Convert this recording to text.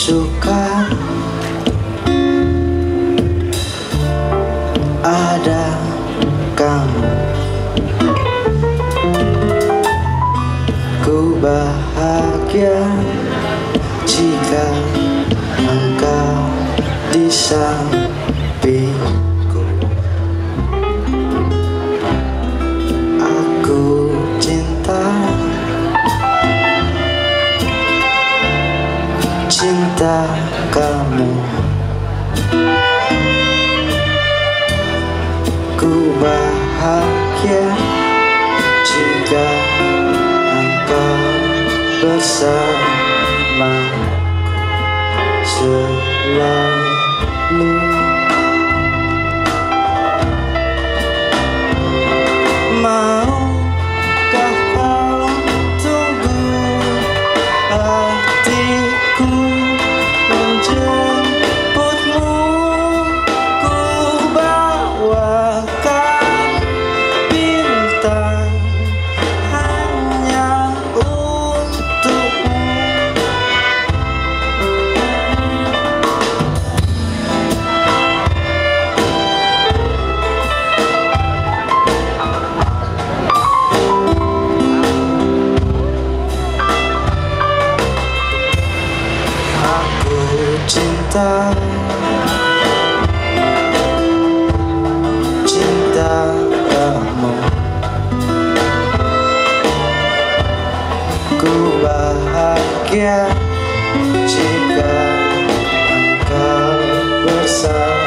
suka. Ada kamu. Ku bahagia jika engkau di sampingku Cinta kamu. Ku bahagia jika engkau bersama selalu Maukah kau tunggu hatiku cinta. Cinta kamu. Ku bahagia Jika engkau bersama